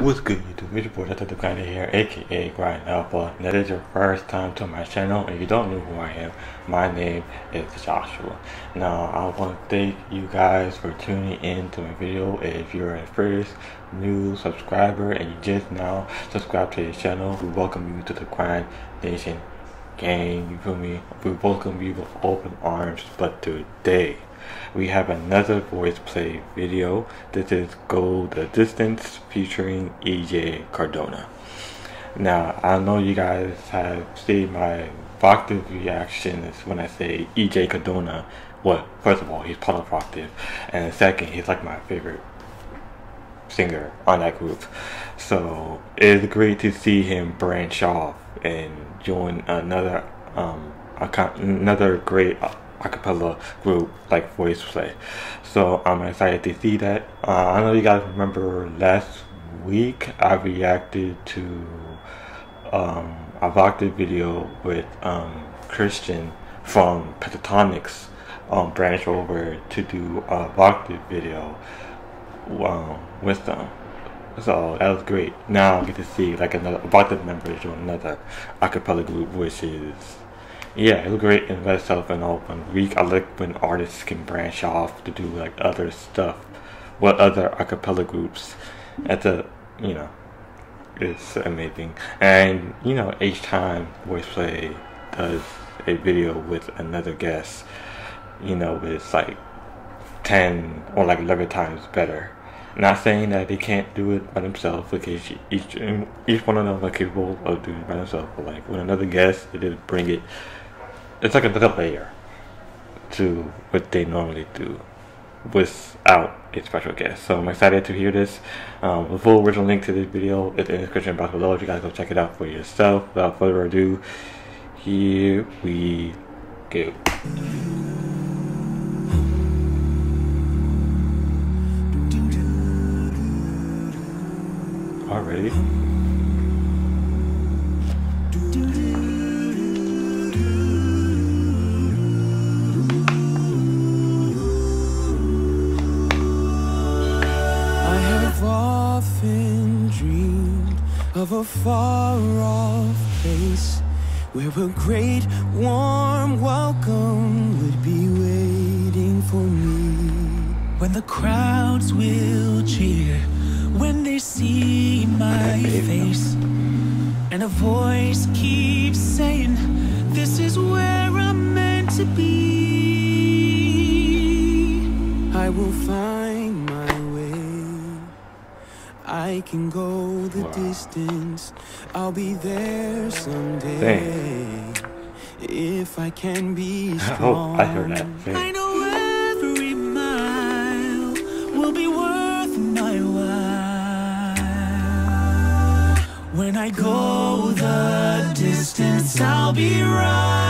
What's good YouTube? It's your boy D'Grinder here, aka Grind Alpha. And that is your first time to my channel and you don't know who I am, my name is Joshua. Now I want to thank you guys for tuning in to my video. If you're a first new subscriber and you just now subscribe to the channel, we welcome you to the Grind Nation gang, you feel me? We welcome you with open arms, but today we have another VoicePlay video. This is Go the Distance featuring EJ Cardona. Now, I know you guys have seen my Voctave reactions when I say EJ Cardona. Well, first of all, he's part of Voctave, and second, he's like my favorite singer on that group. So it's great to see him branch off and join another um, another great acapella group like VoicePlay. So I'm excited to see that. Uh, I know you guys remember last week I reacted to um, a Voctave video with um, Christian from Pentatonix um, branch over to do a Voctave video um, with them. So that was great. Now I get to see like another Voctave member join another acapella group, which is yeah, it was great in itself and open week. I like when artists can branch off to do like other stuff What other acapella groups. That's a you know, it's amazing. And you know, each time VoicePlay does a video with another guest, you know, it's like ten or like eleven times better. Not saying that they can't do it by themselves because each each one of them are capable of doing it by themselves. But like with another guest, they bring it it's like another layer to what they normally do without a special guest. So I'm excited to hear this. Um, the full original link to this video is in the description box below if you guys go check it out for yourself. Without further ado, here we go. Already? Far off place where a great warm welcome would be waiting for me. When the crowds will cheer when they see my face, and a voice keeps saying, This is where I'm meant to be. I will find I can go the wow. distance. I'll be there someday. Dang. If I can be strong. Oh, I heard that. I know every mile will be worth my while. When I go the distance, I'll be right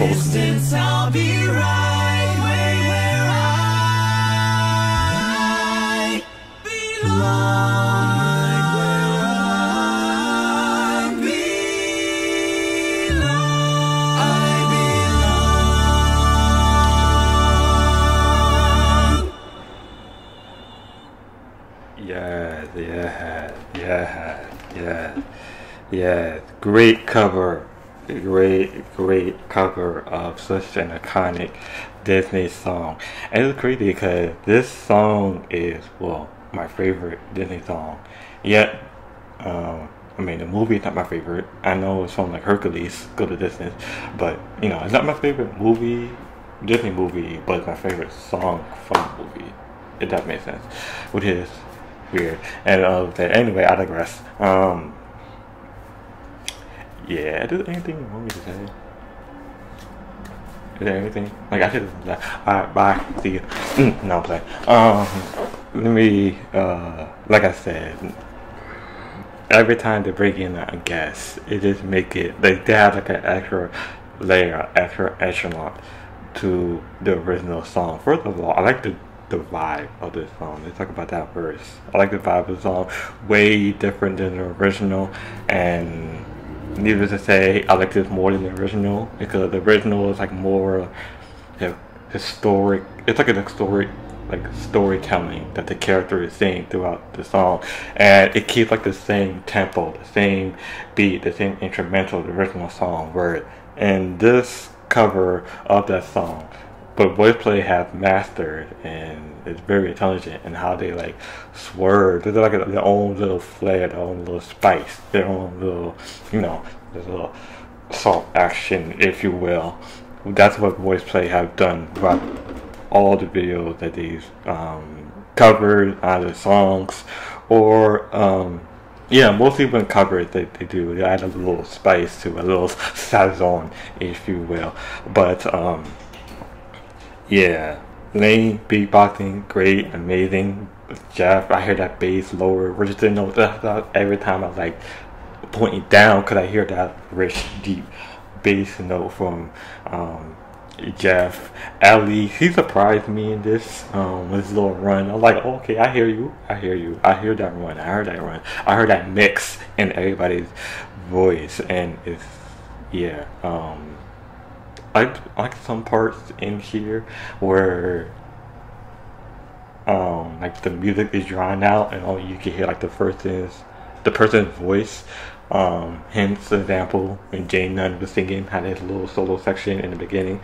Yeah, yeah, yeah, yeah, yeah. Great cover. Great, great cover of such an iconic Disney song. And it's crazy because this song is, well, my favorite Disney song. Yet, um, I mean, the movie is not my favorite. I know it's from like Hercules, go to distance, but you know, it's not my favorite movie, Disney movie, but it's my favorite song from the movie. If that makes sense, which is weird. And uh, anyway, I digress. Um, yeah, is there anything you want me to say? Is there anything? Like I should have Alright, bye. See you. Mm, no, I'm playing. Um, let me. Uh, like I said, every time they bring in a guest, it just make it. They, they have like an extra layer, extra echelon to the original song. First of all, I like the the vibe of this song. Let's talk about that first. I like the vibe of the song, way different than the original, and needless to say, I like this more than the original because the original is like more you know, historic. It's like an historic like storytelling that the character is saying throughout the song, and it keeps like the same tempo, the same beat, the same instrumental, the original song. Where in this cover of that song, but VoicePlay have mastered and it's very intelligent in how they like swerve. They're like a, their own little flair, their own little spice, their own little, you know, their little salt action, if you will. That's what VoicePlay have done throughout all the videos that they've um, covered, either songs or um, yeah, mostly when covered they, they do they add a little spice to a little sazon, if you will. But um, yeah, Layne beatboxing, great, amazing. Geoff, I hear that bass lower, register notes. Every time I was like pointing down, cause I hear that rich, deep bass note from um, Geoff. Ali, he surprised me in this um, this little run. I'm like, okay, I hear you, I hear you, I hear that run, I heard that run, I heard that mix in everybody's voice, and it's yeah. Um, I like some parts in here where um like the music is drawn out and all you can hear like the person's the person's voice. Um hence example when J None was singing had his little solo section in the beginning.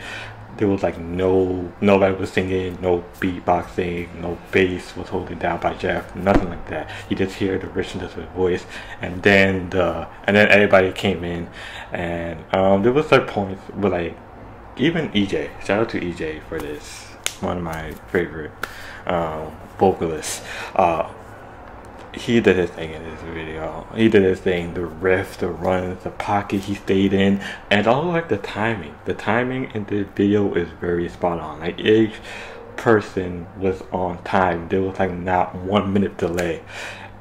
There was like no nobody was singing, no beatboxing, no bass was holding down by Geoff, nothing like that. You just hear the richness of his voice and then the and then everybody came in and um there was certain points where like even EJ, shout out to EJ for this. One of my favorite um, vocalists. Uh, he did his thing in this video. He did his thing, the riff, the runs, the pocket he stayed in, and all like the timing. The timing in this video is very spot on. Like each person was on time. There was like not one minute delay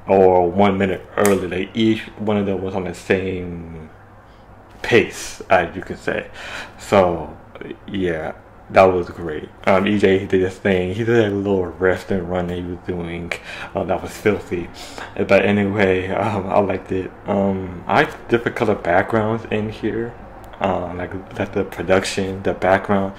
or one minute early. Like each one of them was on the same pace, as you can say. So yeah, that was great. Um, EJ did his thing. He did a little rest and run that he was doing. Uh, that was filthy. But anyway, um, I liked it. Um, I like different color backgrounds in here. Um, like that the production, the background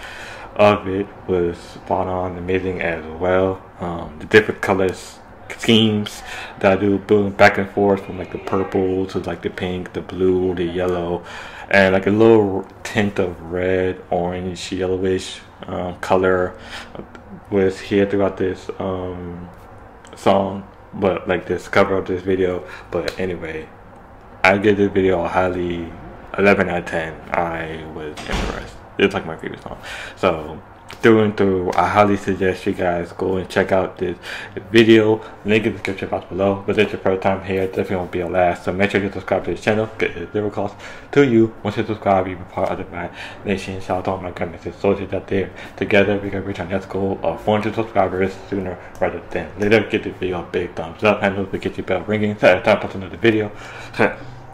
of it was spot on, amazing as well. Um, the different colors schemes that I do building back and forth from like the purple to like the pink, the blue, the yellow, and like a little tint of red, orange, yellowish um, color was here throughout this um, song, but like this cover of this video. But anyway, I give this video a highly 11 out of 10. I was impressed. It's like my favorite song. So through and through, I highly suggest you guys go and check out this video. Link in the description box below. But it's your first time here, definitely won't be your last. So make sure you subscribe to this channel. Get zero cost to you. Once you subscribe, you'll be part of the Mad Nation. Shout out to my grandma's soldiers out there. Together, we can reach our next goal of 400 subscribers sooner rather than later. Give the video a big thumbs up and your bell ringing so every time I post another video.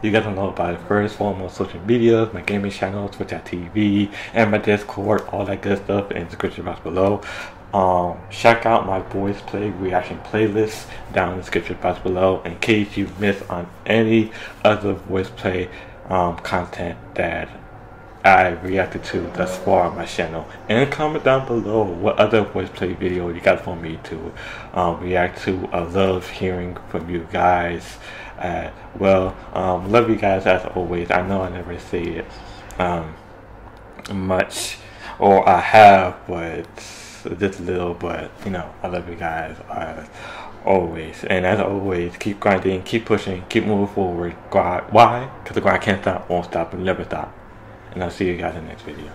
You guys don't know about it first, follow my social media, my gaming channel, Twitch.tv, and my Discord, all that good stuff in the description box below. Um, check out my VoicePlay reaction playlist down in the description box below in case you miss on any other VoicePlay um, content that I reacted to thus far on my channel. And comment down below what other VoicePlay video you guys want me to um, react to. I love hearing from you guys. Well, um, love you guys as always. I know I never say it um, much, or I have, but just a little. But you know, I love you guys as always. And as always, keep grinding, keep pushing, keep moving forward. Why? Because the grind can't stop, won't stop, and never stop. And I'll see you guys in the next video.